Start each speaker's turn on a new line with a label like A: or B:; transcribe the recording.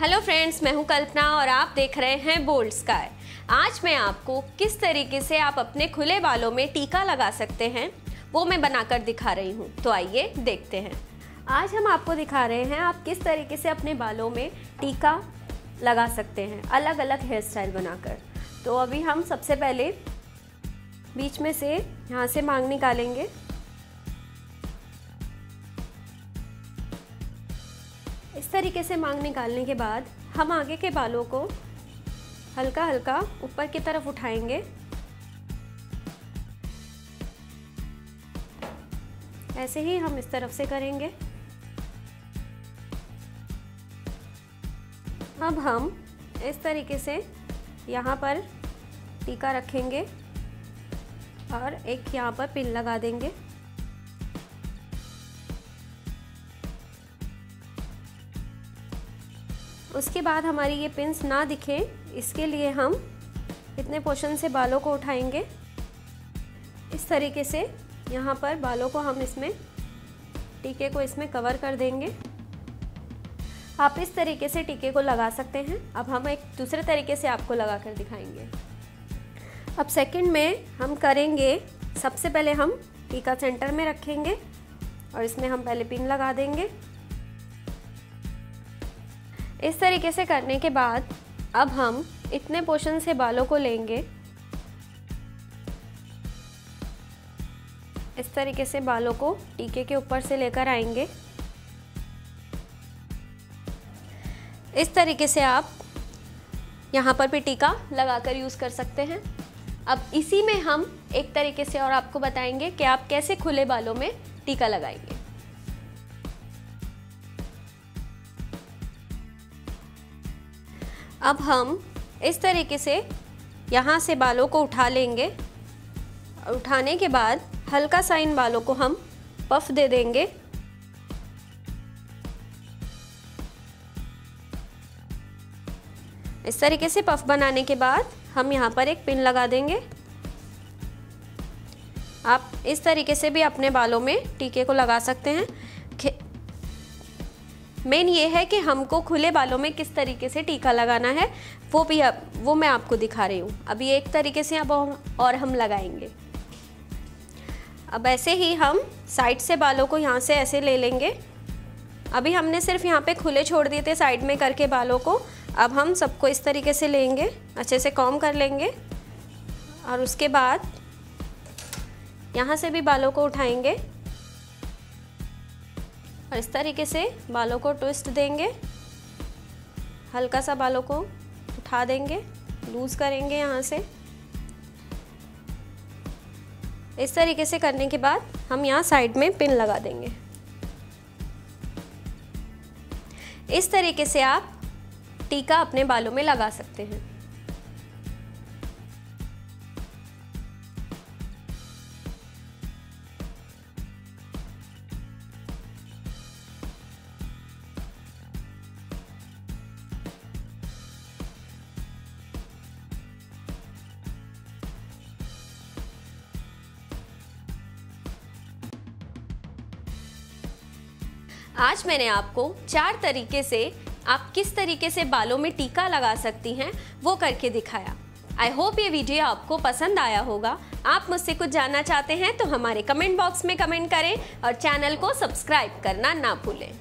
A: Hello friends मैं हूँ कल्पना और आप देख रहे हैं बोल्ड स्काई आज मैं आपको किस तरीके से आप अपने खुले बालों में टीका लगा सकते हैं, वो मैं बनाकर दिखा रही हूँ। तो आइए देखते हैं। आज हम आपको दिखा रहे हैं आप किस तरीके से अपने बालों में टीका लगा सकते हैं अलग अलग हेयर स्टाइल बनाकर। तो अभी हम सबसे पहले बीच में से यहाँ से मांग निकालेंगे। तरीके से मांग निकालने के बाद हम आगे के बालों को हल्का हल्का ऊपर की तरफ़ उठाएँगे। ऐसे ही हम इस तरफ़ से करेंगे। अब हम इस तरीके से यहाँ पर टीका रखेंगे और एक यहाँ पर पिन लगा देंगे। उसके बाद हमारी ये पिंस ना दिखें, इसके लिए हम इतने पोर्शन से बालों को उठाएँगे। इस तरीके से यहाँ पर बालों को हम इसमें, टीके को इसमें कवर कर देंगे। आप इस तरीके से टीके को लगा सकते हैं। अब हम एक दूसरे तरीके से आपको लगा कर दिखाएँगे। अब सेकंड में हम करेंगे, सबसे पहले हम टीका सेंटर में रखेंगे और इसमें हम पहले पिन लगा देंगे। इस तरीके से करने के बाद, अब हम इतने पोर्शन से बालों को लेंगे। इस तरीके से बालों को टीके के ऊपर से लेकर आएँगे। इस तरीके से आप यहाँ पर भी टीका लगाकर यूज़ कर सकते हैं। अब इसी में हम एक तरीके से और आपको बताएँगे कि आप कैसे खुले बालों में टीका लगाएँगे। अब हम इस तरीके से यहाँ से बालों को उठा लेंगे। उठाने के बाद हल्का सा इन बालों को हम पफ दे देंगे। इस तरीके से पफ बनाने के बाद हम यहाँ पर एक पिन लगा देंगे। आप इस तरीके से भी अपने बालों में टीके को लगा सकते हैं। मेन ये है कि हमको खुले बालों में किस तरीके से टीका लगाना है, वो भी अब, वो मैं आपको दिखा रही हूँ। अभी एक तरीके से अब और हम लगाएँगे। अब ऐसे ही हम साइड से बालों को यहाँ से ऐसे ले लेंगे। अभी हमने सिर्फ़ यहाँ पे खुले छोड़ दिए थे साइड में करके बालों को। अब हम सबको इस तरीके से लेंगे, अच्छे से कॉम कर लेंगे। और उसके बाद यहाँ से भी बालों को उठाएँगे। और इस तरीके से बालों को ट्विस्ट देंगे। हल्का सा बालों को उठा देंगे। लूज़ करेंगे यहाँ से। इस तरीके से करने के बाद हम यहाँ साइड में पिन लगा देंगे। इस तरीके से आप टीका अपने बालों में लगा सकते हैं। आज मैंने आपको चार तरीके से, आप किस तरीके से बालों में टीका लगा सकती हैं, वो करके दिखाया। आई होप ये वीडियो आपको पसंद आया होगा। आप मुझसे कुछ जानना चाहते हैं तो हमारे कमेंट बॉक्स में कमेंट करें और चैनल को सब्सक्राइब करना ना भूलें।